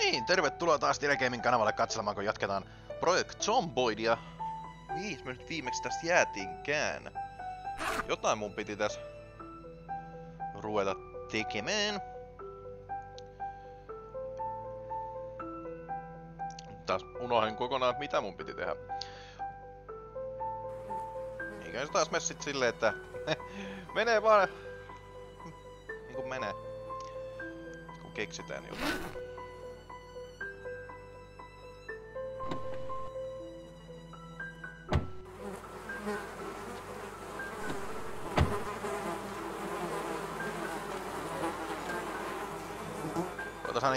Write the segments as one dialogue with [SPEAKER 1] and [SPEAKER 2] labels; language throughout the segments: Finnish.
[SPEAKER 1] niin, tervetuloa taas Telegamin kanavalle katselemaan, kun jatketaan Project Zomboidia. Mihin me nyt viimeksi tästä jäätiinkään? Jotain mun piti tässä ruveta tekemään. Taas unohdin kokonaan, mitä mun piti tehdä. Eikä se taas messit silleen, että menee vaan niin kuin menee. Kun keksitään jotain.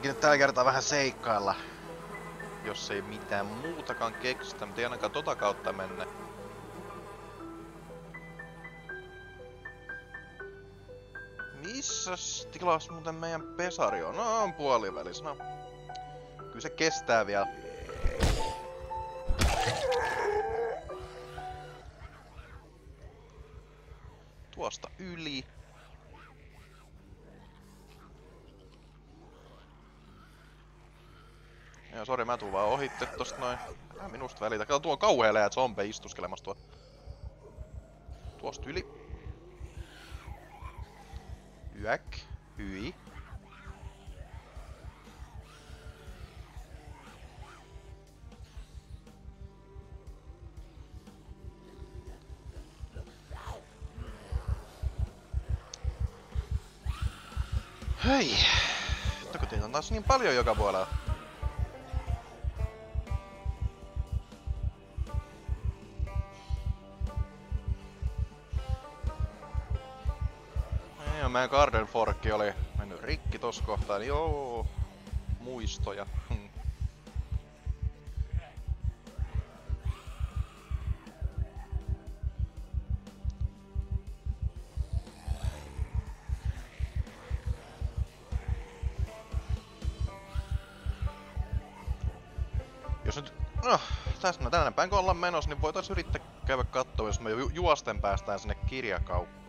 [SPEAKER 1] Ainakin nyt tällä kertaa vähän seikkailla. Jos ei mitään muutakaan keksitä, mutta ei ainakaan tota kautta mennä. Missäs tilas muuten meidän pesari on? No on puolivälissä, no. Kyllä se kestää vielä. Sori, mä tuun vaan ohitte tosta noin. Älä minusta välitä. Kato, tuo on kauhea läjät zombe istuskelemassa tuo. Tuosta yli. Yäk. Hyi. Hei. Mutta kun on taas niin paljon joka puolella. Meidän Garden Forkki oli mennyt rikki tossa kohtaa, niin joo, muistoja. Hmm. Jos nyt, no, tässä no, tänne päin kun ollaan menossa, niin voitais yrittää käydä katsoa, jos me ju juosten päästään sinne kirjakauppaan.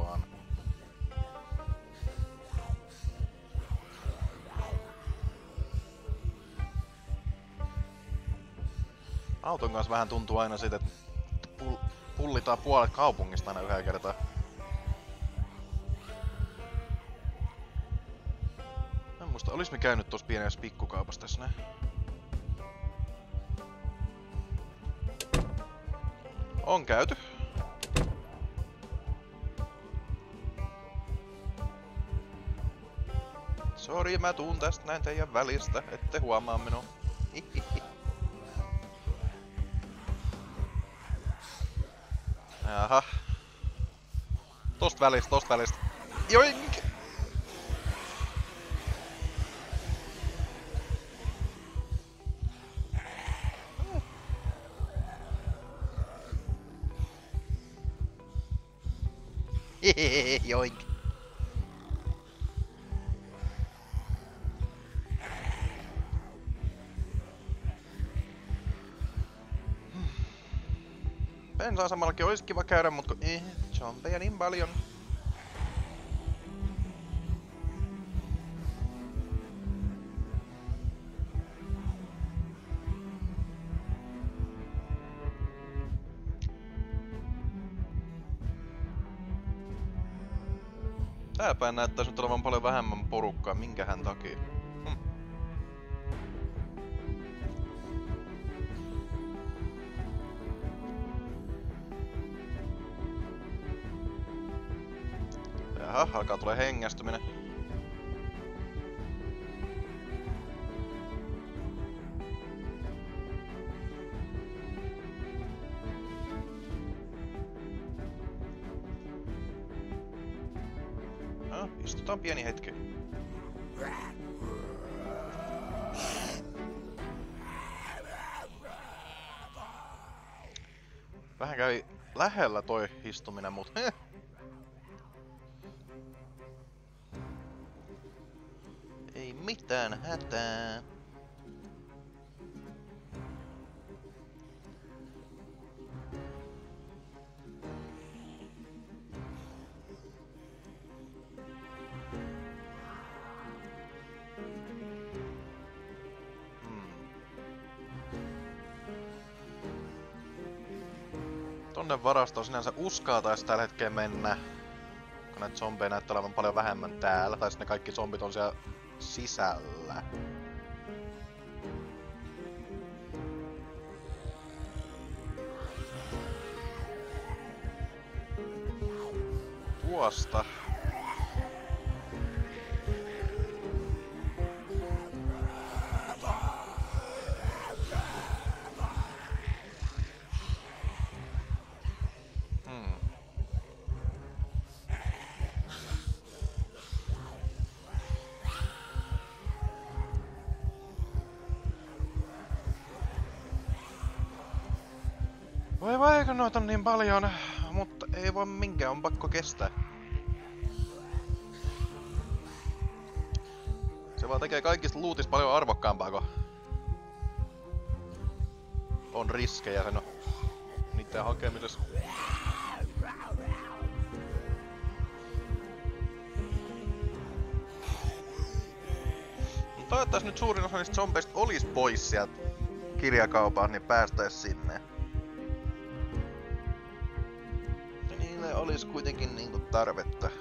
[SPEAKER 1] Auton kanssa vähän tuntuu aina siitä, että pull pullitaan puolet kaupungista aina yhdellä kertaa. En muista, olis me käynyt tuossa pienessä pikkukaupassa tässä näin. On käyty. Sori, mä tuun tästä näin teidän välistä, ette huomaa minua. Jaha. Tosta välistä, tosta välistä. Joink! Bensa-asemallakin olisi kiva käydä, mutta kun eh, zombeja niin paljon. Tää päin näyttäisi nyt olevan paljon vähemmän porukkaa, minkähän takia. Alkaa tulee hengästyminen. No, istutaan pieni hetki. Vähän kävi lähellä toi istuminen, mut mitään hätää. Hmm. tonne varastoon sinänsä uskaltaisi tällä hetkellä mennä. Kun näitä zombeja näyttää olevan paljon vähemmän täällä, tai ne kaikki zombit on siellä sisällä. Tuosta. Voi vai, kun noita on niin paljon, mutta ei voi minkään, on pakko kestää. Se vaan tekee kaikista luutista paljon arvokkaampaa, kun on riskejä sen on niiden hakemisessa. Toivottavasti nyt suurin osa niistä zombeista olisi pois sieltä kirjakaupan, niin päästäis sinne. Tarvetta.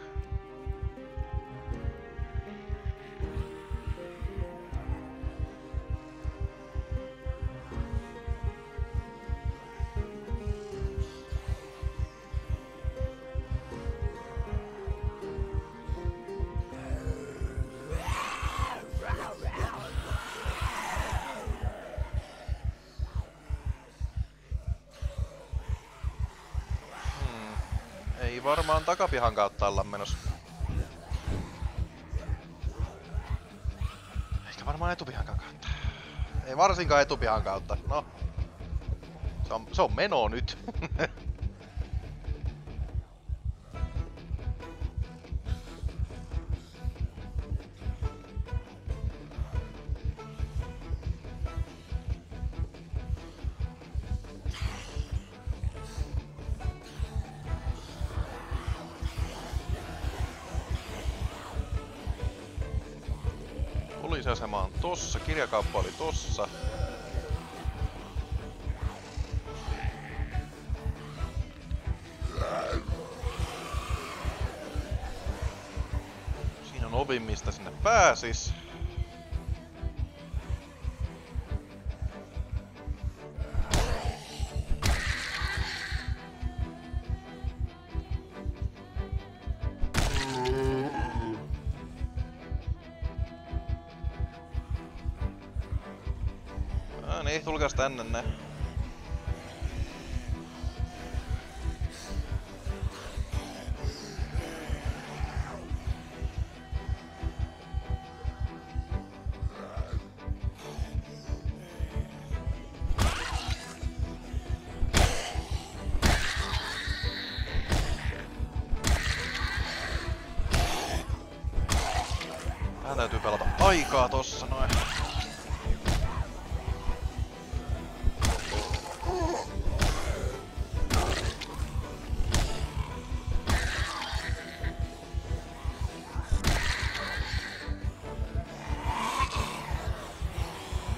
[SPEAKER 1] Takapihan kautta olla menossa. Eikä varmaan etupihan kautta. Ei varsinkaan etupihan kautta. No. Se on, se on meno nyt. kirjakauppa oli tossa. Siinä on ovi, mistä sinne pääsis. Niin, tulkaas tänne ne.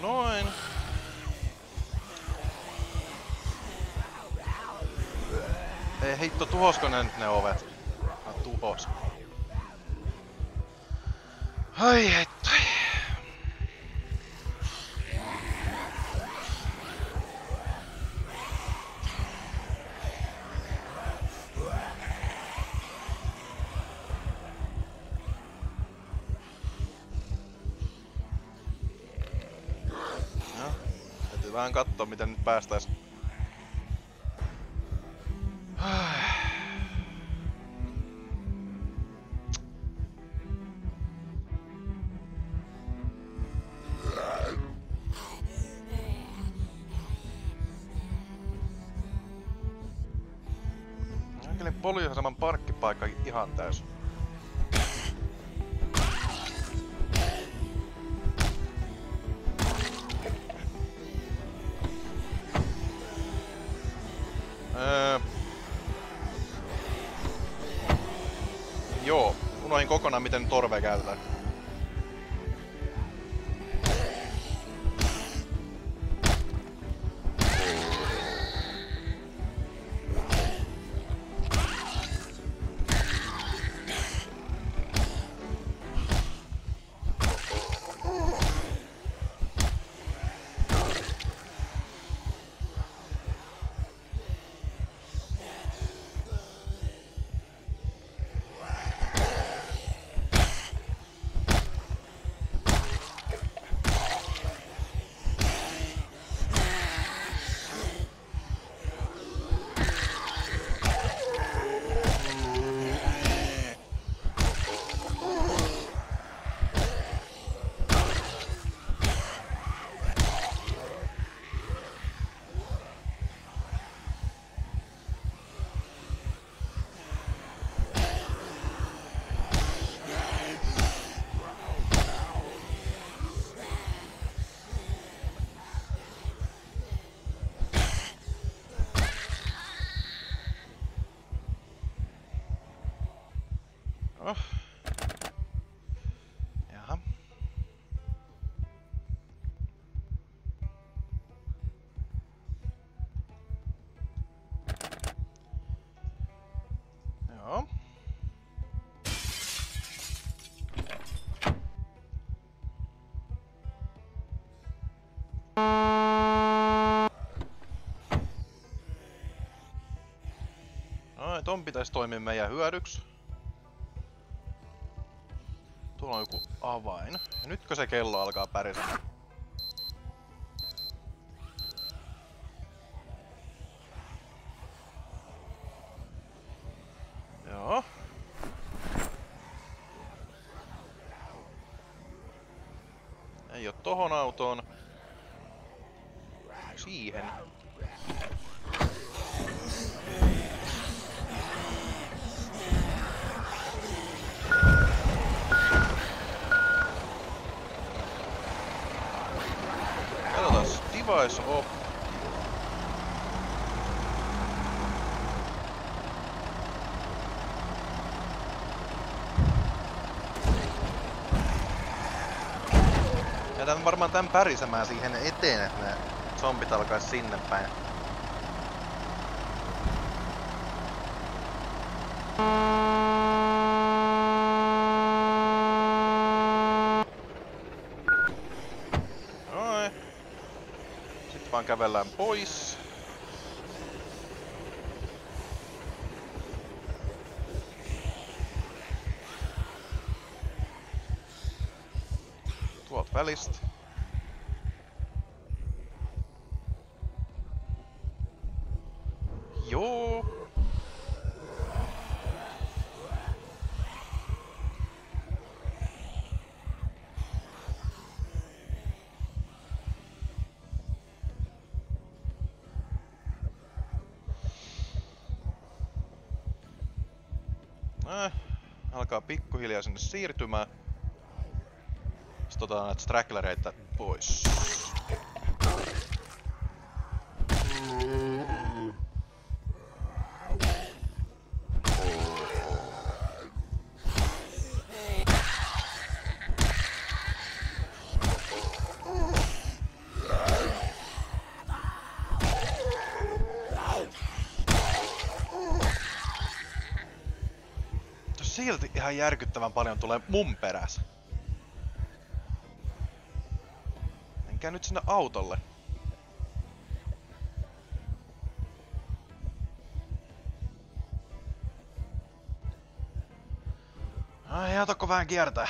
[SPEAKER 1] Noin. Ei hitto, tuhosko ne nyt ne ovet? No tuhos. Ai hitto. Päästäis. Näkeli poliisiaseman parkkipaikka ihan täys. Kokonaan miten torve käytetään. Noin, ton pitäisi toimia meidän hyödyksi. Tuolla on joku avain. Ja nytkö se kello alkaa pärisemään? Device op. Jätän varmaan tän pärisemään siihen eteen, että ne zombit alkais sinne päin. Noin. Sitten vaan kävellään pois. Tuolta välistä. Joo. Äh, alkaa pikkuhiljaa sinne siirtymään. Sitten otetaan näitä pois. Mutta Silti ihan järkyttävän paljon tulee mun perässä. Menkää nyt sinne autolle. Ai, jatako vähän kiertää.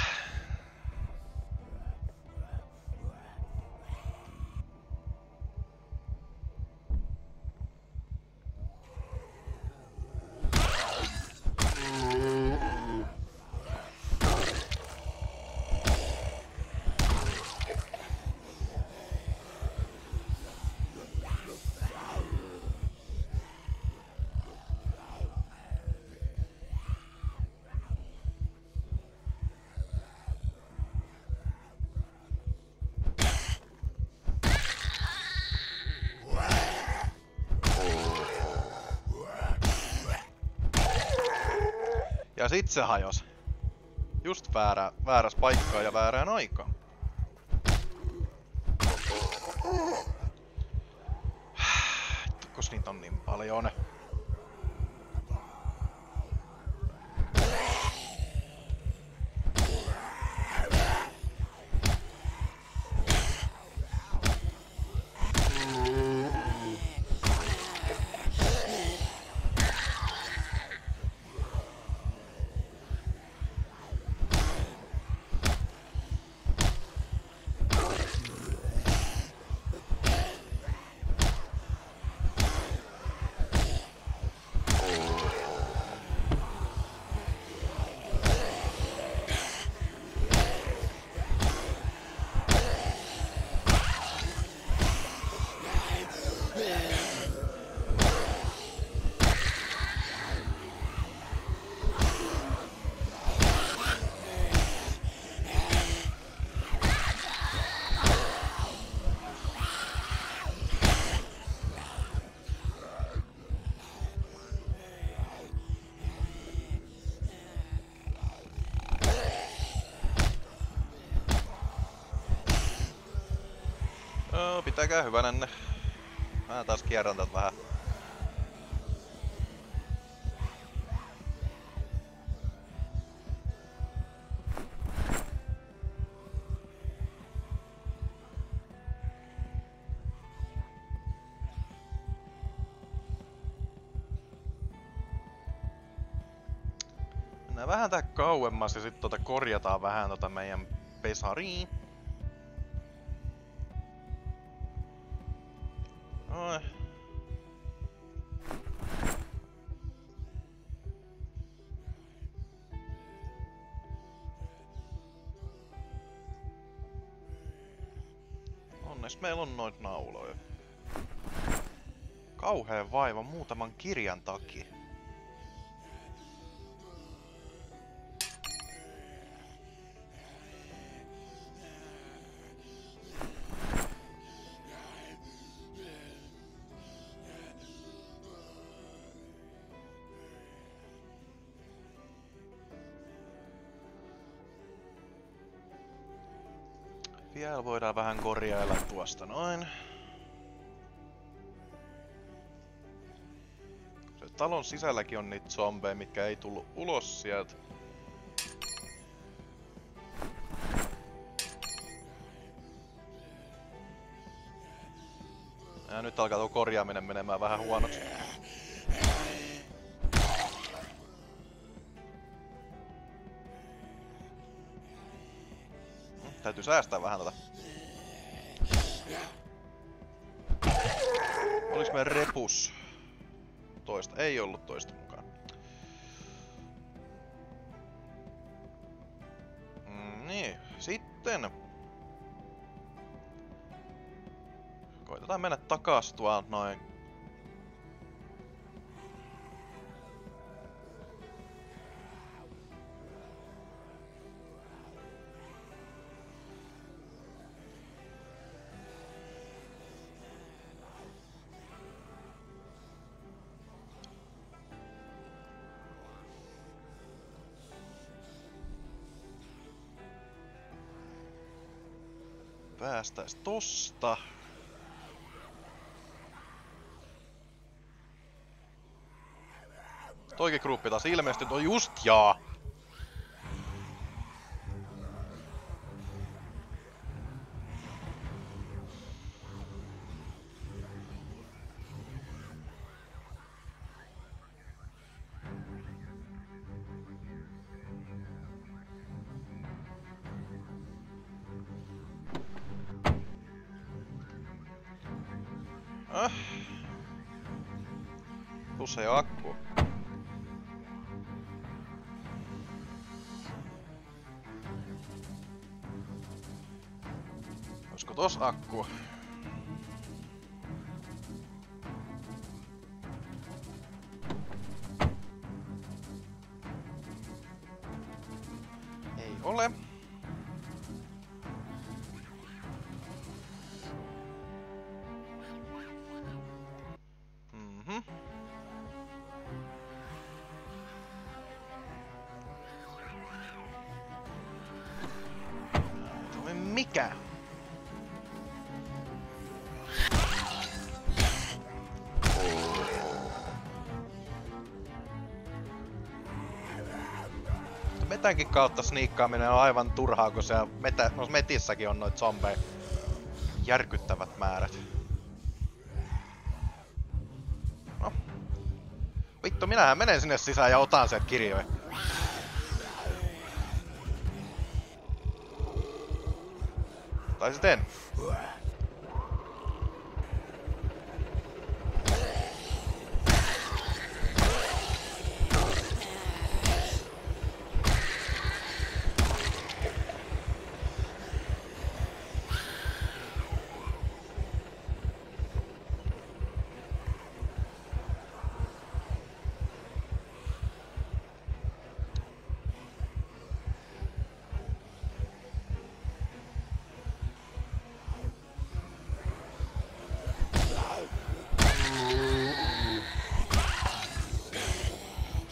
[SPEAKER 1] Ja sit se hajos. Just väärä, vääräs paikkaan ja väärään aikaan. Kos niitä on niin paljon? Pitäkää hyvänänne. Mä taas kierrän tätä vähän. Mennään vähän tää kauemmas ja sitten tota korjataan vähän tota meidän pesariin. On noit nauloja. Kauheen vaiva muutaman kirjan takia. Vielä voidaan vähän korjailla tuosta noin. Se talon sisälläkin on niitä zombeja, mitkä ei tullut ulos sieltä. Ja nyt alkaa tuo korjaaminen menemään vähän huonoksi. Täytyy säästää vähän tätä. Oliks meidän repus toista? Ei ollut toista mukaan. Mm, niin, sitten... Koitetaan mennä takas tuolta noin päästäis tosta. Toikin gruppi taas ilmeisesti, no just jaa. Äh. Tuossa ei akku. Olisiko tos akku? Metänkin kautta sniikkaaminen on aivan turhaa, kun se metä, no metissäkin on noit zombeja. Järkyttävät määrät. No. Vittu, minähän menen sinne sisään ja otan sieltä kirjoja. Tai sitten.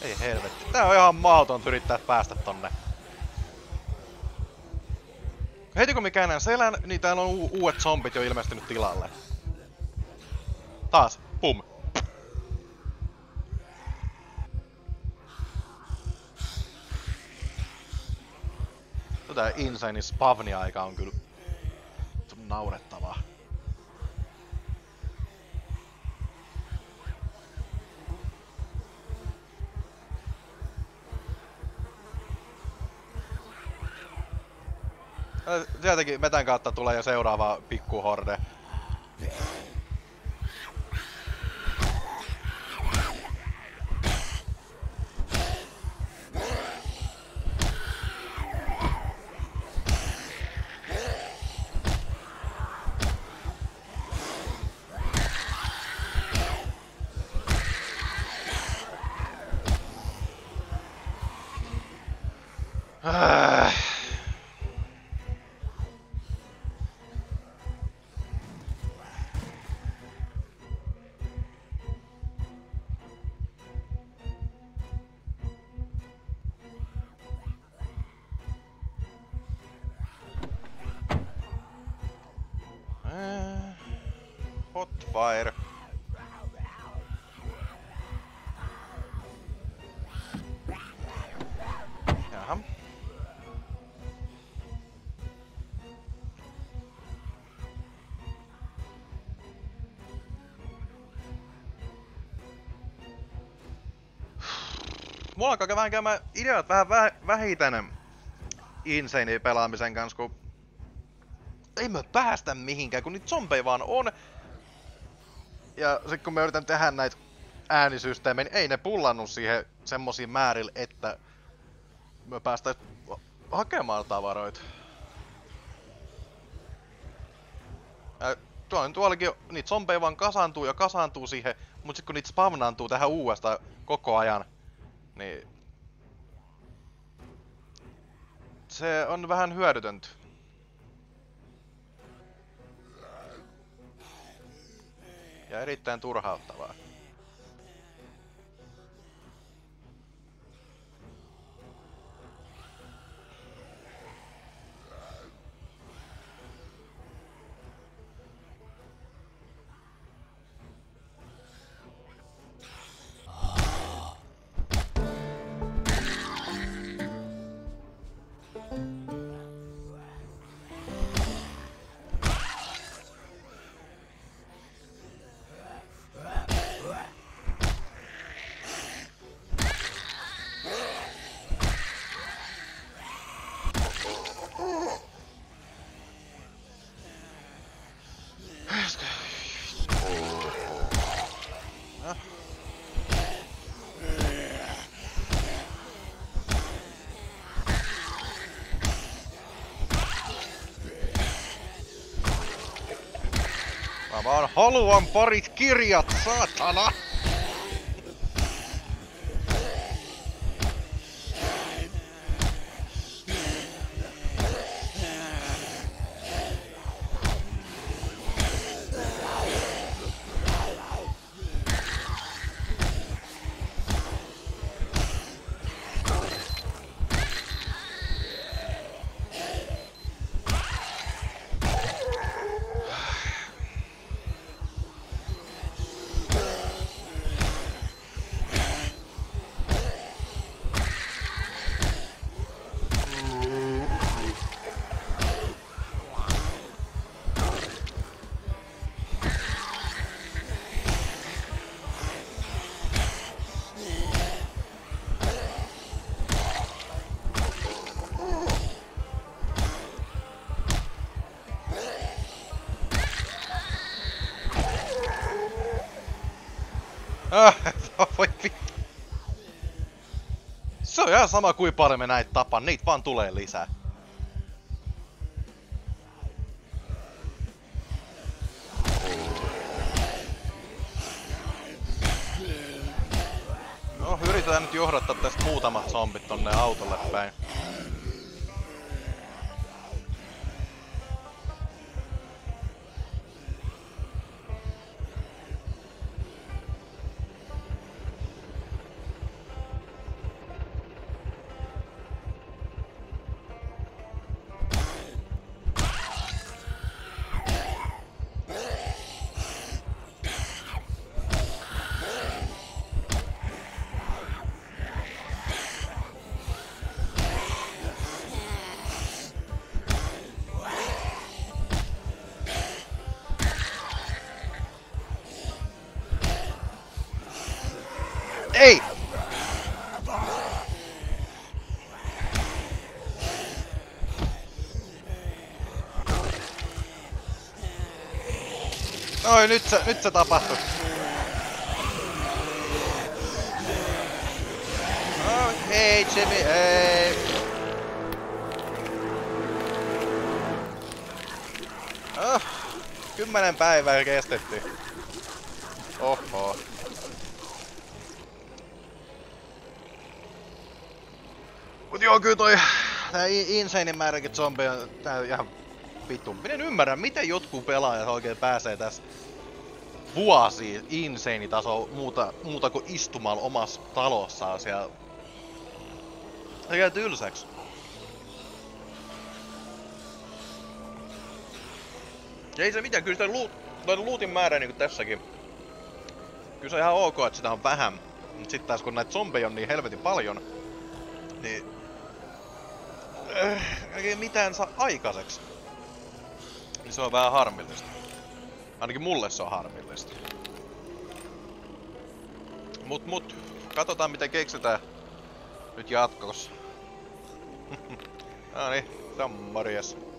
[SPEAKER 1] Ei helvetti. Tää on ihan mahdoton yrittää päästä tonne. Heti kun mä käännän selän, niin täällä on u- uudet zombit jo ilmestynyt tilalle. Taas. Pum. Tätä insane spavni-aika on kyllä naurettavaa. Sieltäkin metän kautta tulee jo seuraava pikkuhorde. Hotfire. Jaha. Mulla alkaa vähän käymään ideat vähän vä- vähiten insane pelaamisen kanssa, kun ei me päästä mihinkään, kun niitä zombeja vaan on. Ja sit kun me yritän tehdä näitä äänisysteemejä, niin ei ne pullannut siihen semmosiin määrillä, että me päästäis hakemaan tavaroita. Ja tuolla tuollakin niitä zombeja vaan kasaantuu ja kasaantuu siihen, mut sit kun niitä spavnaantuu tähän uudestaan koko ajan, niin... Se on vähän hyödytöntä. Ja erittäin turhauttavaa. Vaan haluan parit kirjat, saatana! Ihan sama kuin me näitä tapan, niitä vaan tulee lisää. Oi, nyt se, nyt se tapahtui. Oh, hei Jimmy, hei! Oh, kymmenen päivää kestetty. Oho. Mut joo, kyllä toi tää insane määräkin zombeja on tää ihan vittu. Minä en ymmärrä, miten jotkut pelaajat oikein pääsee tässä vuosi insane taso muuta, muuta kuin istumalla omassa talossaan siellä. Se käy tylsäks. Ja ei se mitään, kyllä sitä loot, lootin määrä niinku tässäkin. Kyllä se on ihan ok, että sitä on vähän. Mut sit taas kun näitä zombeja on niin helvetin paljon, niin... Äh, ei mitään saa aikaiseksi. Niin se on vähän harmillista. Ainakin mulle se on harmillista. Mut mut, katsotaan miten keksitään nyt jatkossa. no niin, se on morjes.